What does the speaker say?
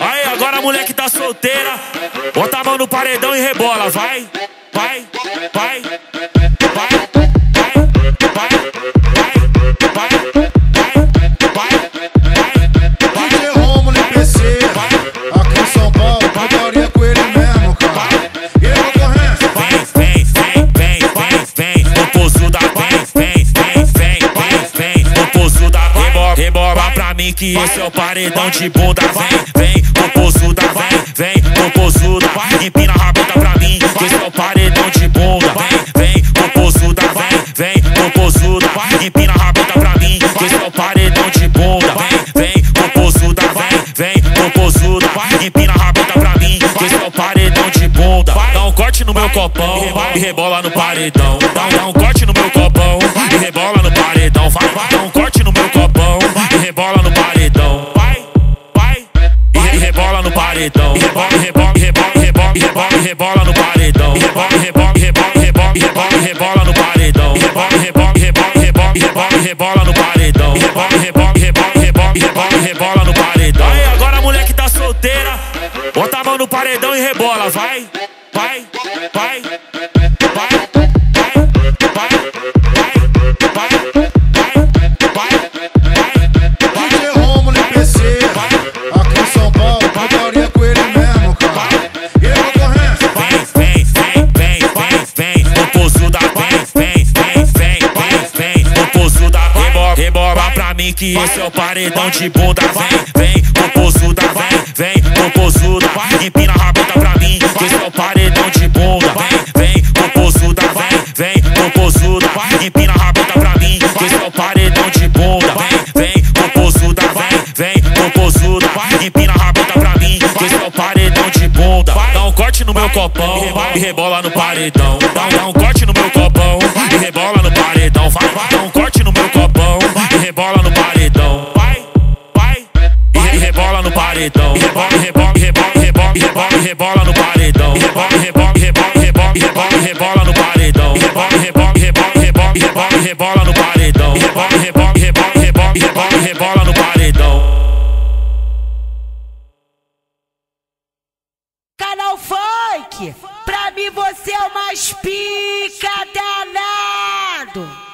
Aí, agora a mulher que tá solteira, bota a mão no paredão e rebola, vai, vai, vai. Rebola pra mim que esse é o paredão de bunda, vem, vem, popozuda, vem, vem, popozuda, empina a rabeta pra mim que esse é o paredão de bunda, vem, vem, popozuda, vem, vem, popozuda, empina a rabeta pra mim que esse é o paredão de bunda, vem, vem, popozuda, vem, vem, popozuda, empina a rabeta pra mim que esse é o paredão de bunda, dá um corte no meu copão e rebola no paredão, dá um corte no meu copão e rebola no paredão, e rebola, e rebola, e rebola, e rebola, e rebola, e rebola no paredão, e rebola, e rebola, e rebola, e rebola, e rebola, e rebola no paredão, e rebola, e rebola, e rebola, e rebola, e rebola, e rebola no paredão, e rebola, e rebola, e rebola, e rebola, e rebola, e rebola no paredão. Aí agora a mulher que tá solteira, bota a mão no paredão e rebola, vai, vai, vai, mim que esse é o paredão de bunda, vem, vem, popozuda, vem, vem, popozuda, empina a rabeta pra mim que esse é o paredão de bunda, vem, vem, popozuda, vem, vem, popozuda, empina a rabeta pra mim que esse é o paredão de bunda, vem, vem, popozuda, vem, vem, popozuda, empina a rabeta pra mim que esse é o paredão de bunda, dá um corte no meu copão e rebola. no paredão, dá, dá um corte no meu copão e rebola no paredão, vai, vai, dá um corte rebola, no paredão, rebola, rebola, rebola, rebola, rebola, rebola no paredão, rebola, rebola, rebola, rebola, rebola, rebola no paredão, rebola, rebola, rebola, rebola, rebola, rebola no paredão. Canal Funk, pra mim você é o mais pica danado.